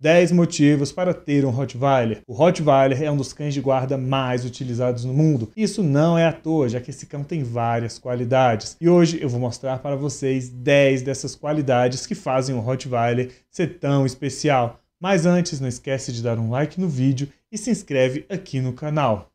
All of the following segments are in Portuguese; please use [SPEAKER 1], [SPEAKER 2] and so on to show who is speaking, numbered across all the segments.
[SPEAKER 1] 10 motivos para ter um Rottweiler. O Rottweiler é um dos cães de guarda mais utilizados no mundo. Isso não é à toa, já que esse cão tem várias qualidades. E hoje eu vou mostrar para vocês 10 dessas qualidades que fazem o Rottweiler ser tão especial. Mas antes, não esquece de dar um like no vídeo e se inscreve aqui no canal.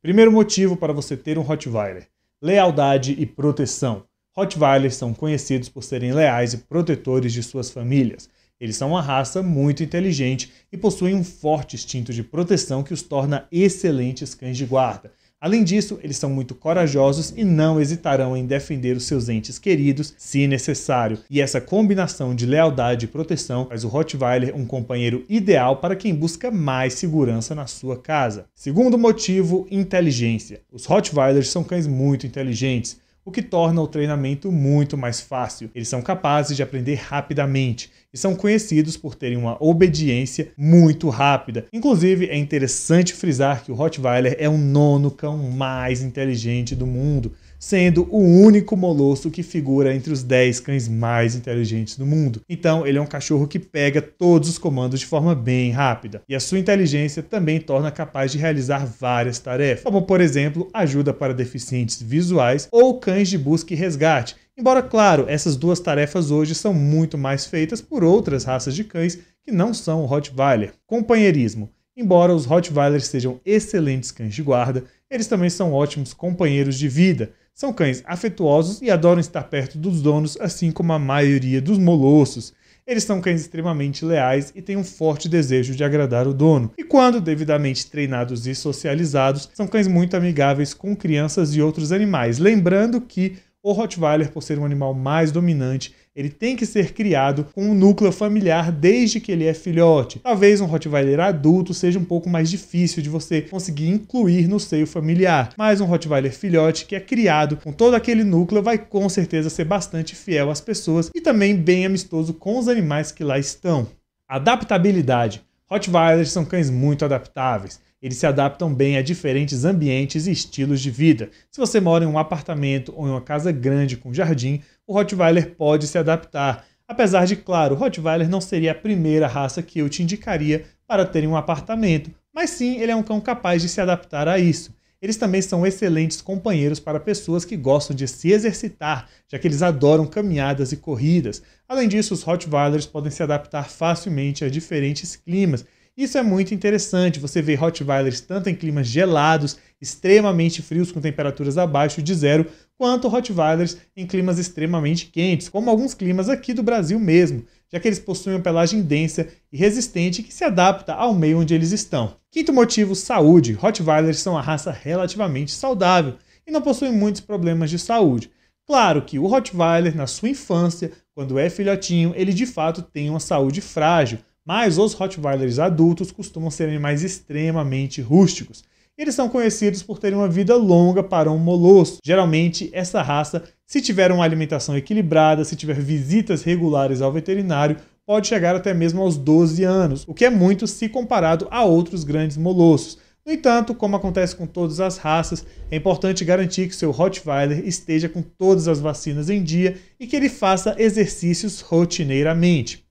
[SPEAKER 1] Primeiro motivo para você ter um Rottweiler: lealdade e proteção. Rottweilers são conhecidos por serem leais e protetores de suas famílias. Eles são uma raça muito inteligente e possuem um forte instinto de proteção que os torna excelentes cães de guarda. Além disso, eles são muito corajosos e não hesitarão em defender os seus entes queridos se necessário. E essa combinação de lealdade e proteção faz o Rottweiler um companheiro ideal para quem busca mais segurança na sua casa. Segundo motivo, inteligência. Os Rottweilers são cães muito inteligentes o que torna o treinamento muito mais fácil. Eles são capazes de aprender rapidamente e são conhecidos por terem uma obediência muito rápida. Inclusive, é interessante frisar que o Rottweiler é o nono cão mais inteligente do mundo sendo o único molosso que figura entre os 10 cães mais inteligentes do mundo. Então, ele é um cachorro que pega todos os comandos de forma bem rápida. E a sua inteligência também torna capaz de realizar várias tarefas, como por exemplo, ajuda para deficientes visuais ou cães de busca e resgate. Embora, claro, essas duas tarefas hoje são muito mais feitas por outras raças de cães que não são o Rottweiler. Companheirismo. Embora os Rottweilers sejam excelentes cães de guarda, eles também são ótimos companheiros de vida. São cães afetuosos e adoram estar perto dos donos, assim como a maioria dos molossos. Eles são cães extremamente leais e têm um forte desejo de agradar o dono. E quando devidamente treinados e socializados, são cães muito amigáveis com crianças e outros animais. Lembrando que o Rottweiler, por ser um animal mais dominante, ele tem que ser criado com um núcleo familiar desde que ele é filhote. Talvez um Rottweiler adulto seja um pouco mais difícil de você conseguir incluir no seio familiar, mas um Rottweiler filhote que é criado com todo aquele núcleo vai com certeza ser bastante fiel às pessoas e também bem amistoso com os animais que lá estão. Adaptabilidade. Rottweilers são cães muito adaptáveis. Eles se adaptam bem a diferentes ambientes e estilos de vida. Se você mora em um apartamento ou em uma casa grande com jardim, o Rottweiler pode se adaptar. Apesar de, claro, o Rottweiler não seria a primeira raça que eu te indicaria para ter em um apartamento, mas sim ele é um cão capaz de se adaptar a isso. Eles também são excelentes companheiros para pessoas que gostam de se exercitar, já que eles adoram caminhadas e corridas. Além disso, os Rottweilers podem se adaptar facilmente a diferentes climas isso é muito interessante. Você vê Rottweilers tanto em climas gelados, extremamente frios com temperaturas abaixo de zero, quanto Rottweilers em climas extremamente quentes, como alguns climas aqui do Brasil mesmo, já que eles possuem uma pelagem densa e resistente que se adapta ao meio onde eles estão. Quinto motivo, saúde. Rottweilers são uma raça relativamente saudável e não possuem muitos problemas de saúde. Claro que o Rottweiler, na sua infância, quando é filhotinho, ele de fato tem uma saúde frágil, mas os Rottweilers adultos costumam ser animais extremamente rústicos. Eles são conhecidos por terem uma vida longa para um molosso. Geralmente, essa raça, se tiver uma alimentação equilibrada, se tiver visitas regulares ao veterinário, pode chegar até mesmo aos 12 anos, o que é muito se comparado a outros grandes molossos. No entanto, como acontece com todas as raças, é importante garantir que seu Rottweiler esteja com todas as vacinas em dia e que ele faça exercícios rotineiramente.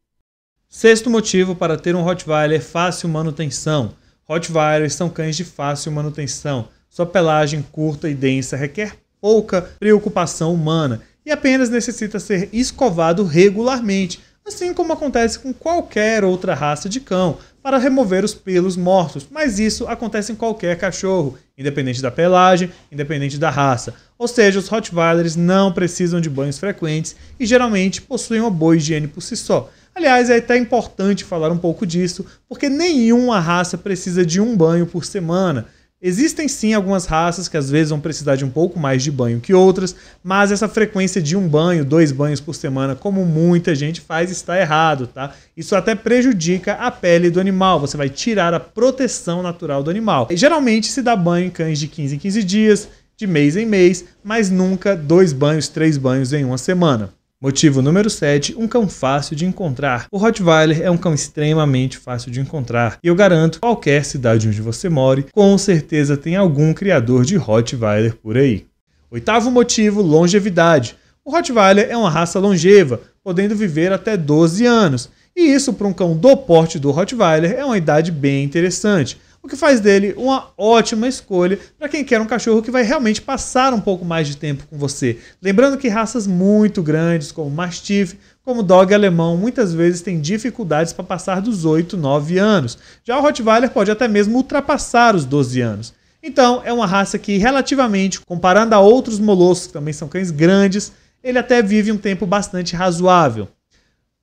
[SPEAKER 1] Sexto motivo para ter um Rottweiler fácil manutenção. Rottweilers são cães de fácil manutenção. Sua pelagem curta e densa requer pouca preocupação humana e apenas necessita ser escovado regularmente, assim como acontece com qualquer outra raça de cão, para remover os pelos mortos, mas isso acontece em qualquer cachorro, independente da pelagem, independente da raça. Ou seja, os Rottweilers não precisam de banhos frequentes e geralmente possuem uma boa higiene por si só. Aliás, é até importante falar um pouco disso, porque nenhuma raça precisa de um banho por semana. Existem sim algumas raças que às vezes vão precisar de um pouco mais de banho que outras, mas essa frequência de um banho, dois banhos por semana, como muita gente faz, está errado, tá? Isso até prejudica a pele do animal, você vai tirar a proteção natural do animal. Geralmente se dá banho em cães de 15 em 15 dias, de mês em mês, mas nunca dois banhos, três banhos em uma semana. Motivo número 7, um cão fácil de encontrar. O Rottweiler é um cão extremamente fácil de encontrar e eu garanto, qualquer cidade onde você more, com certeza tem algum criador de Rottweiler por aí. Oitavo motivo, longevidade. O Rottweiler é uma raça longeva, podendo viver até 12 anos. E isso para um cão do porte do Rottweiler é uma idade bem interessante, o que faz dele uma ótima escolha para quem quer um cachorro que vai realmente passar um pouco mais de tempo com você. Lembrando que raças muito grandes, como Mastiff, como dog alemão, muitas vezes têm dificuldades para passar dos 8, 9 anos. Já o Rottweiler pode até mesmo ultrapassar os 12 anos. Então, é uma raça que, relativamente, comparando a outros molossos, que também são cães grandes, ele até vive um tempo bastante razoável.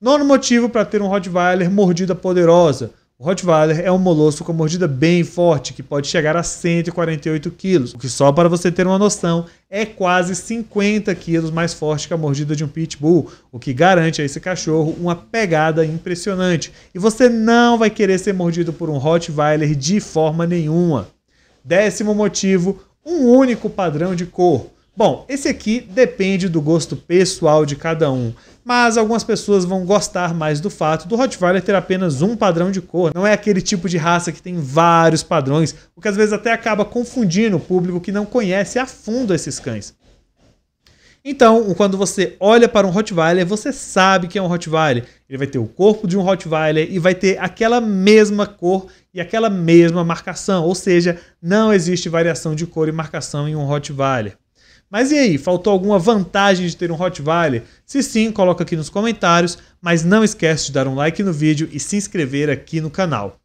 [SPEAKER 1] Nono motivo para ter um Rottweiler mordida poderosa. O Rottweiler é um molosso com mordida bem forte, que pode chegar a 148 quilos, o que só para você ter uma noção é quase 50 quilos mais forte que a mordida de um Pitbull, o que garante a esse cachorro uma pegada impressionante. E você não vai querer ser mordido por um Rottweiler de forma nenhuma. Décimo motivo, um único padrão de cor. Bom, esse aqui depende do gosto pessoal de cada um, mas algumas pessoas vão gostar mais do fato do Rottweiler ter apenas um padrão de cor. Não é aquele tipo de raça que tem vários padrões, o que às vezes até acaba confundindo o público que não conhece a fundo esses cães. Então, quando você olha para um Rottweiler, você sabe que é um Rottweiler. Ele vai ter o corpo de um Rottweiler e vai ter aquela mesma cor e aquela mesma marcação, ou seja, não existe variação de cor e marcação em um Rottweiler. Mas e aí, faltou alguma vantagem de ter um Rottweiler? Se sim, coloca aqui nos comentários, mas não esquece de dar um like no vídeo e se inscrever aqui no canal.